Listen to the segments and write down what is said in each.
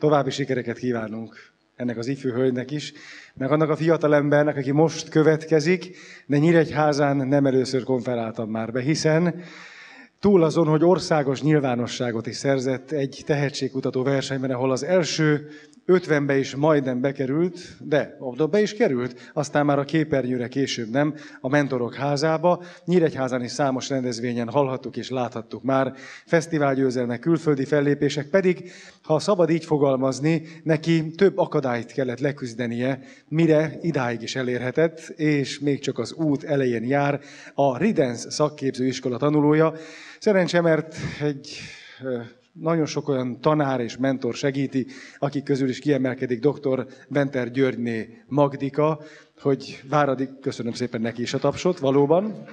további sikereket kívánunk ennek az ifjú hölgynek is, meg annak a fiatal embernek, aki most következik, de Nyíregyházán nem először konferáltam már be, hiszen túl azon, hogy országos nyilvánosságot is szerzett egy tehetségkutató versenyben, ahol az első 50-be is majdnem bekerült, de oda be is került, aztán már a képernyőre később nem, a mentorok házába. Nyíregyházán is számos rendezvényen hallhattuk és láthattuk már, fesztiválgyőzelmek, külföldi fellépések, pedig, ha szabad így fogalmazni, neki több akadályt kellett leküzdenie, mire idáig is elérhetett, és még csak az út elején jár a Ridens szakképzőiskola tanulója. Szerencsé, mert egy nagyon sok olyan tanár és mentor segíti, akik közül is kiemelkedik dr. Benter Györgyné Magdika, hogy Váradi, köszönöm szépen neki is a tapsot, valóban,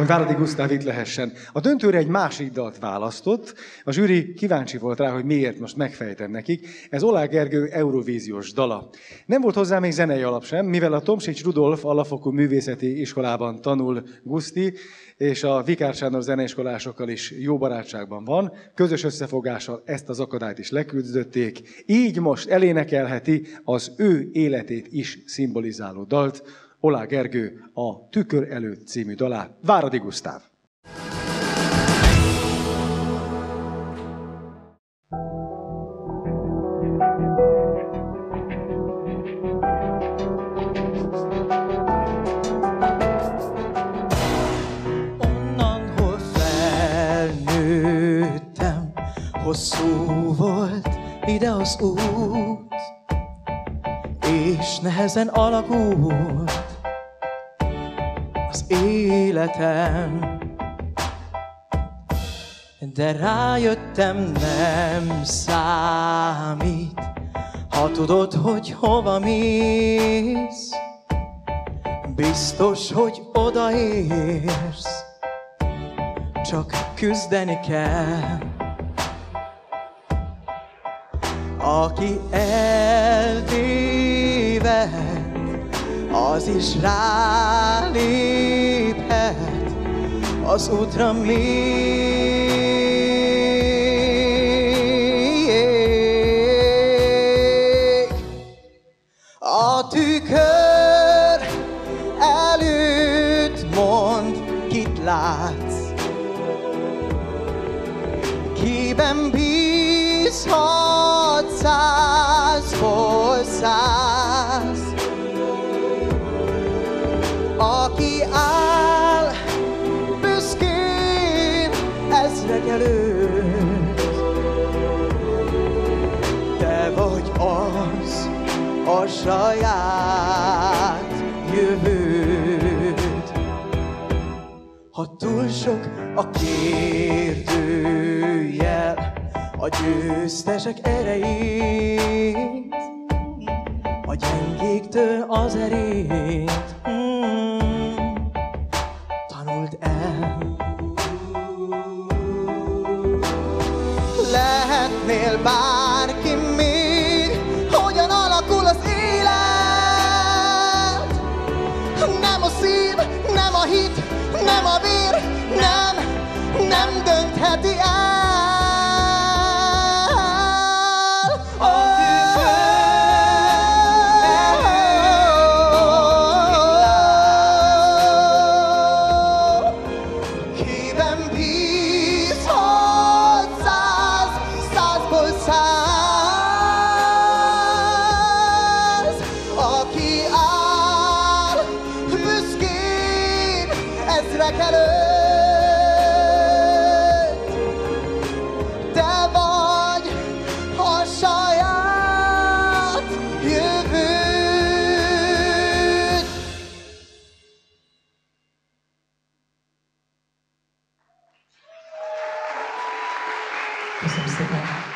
hogy Váradi Gusztáv itt lehessen. A döntőre egy másik dalt választott, a zsűri kíváncsi volt rá, hogy miért most megfejtem nekik. Ez Olá Gergő Eurovíziós dala. Nem volt hozzá még zenei alap sem, mivel a Tomsics Rudolf alapfokú művészeti iskolában tanul Guszti, és a Vikár Sándor zeneiskolásokkal is jó barátságban van. Közös összefogással ezt az akadályt is leküzdötték. Így most elénekelheti az ő életét is szimbolizáló dalt, Olá Gergő a Tükör előtt című dalát. Váradi Gusztáv. Hosszú volt ide az út, és nehezen alakult az életem. De rájöttem, nem számít, ha tudod, hogy hova mész. Biztos, hogy odaérsz, csak küzdeni kell aki eltéved, az is ráléphet az útra még. A tükör előtt mond, kit látsz, kiben bízhat, százból száz. Aki áll büszkén ezrek előtt, te vagy az a saját jövőd. Ha túl sok a kérdőjel, a győztesek erejét, a gyengéktől az erét. Tanuld el. Lehetnél bárki még, hogyan alakul az élet. Nem a szív, nem a hit, nem a vér, nem, nem döntheti el. Ezrek előtt. Te vagy a saját jövőd. Köszönöm szépen.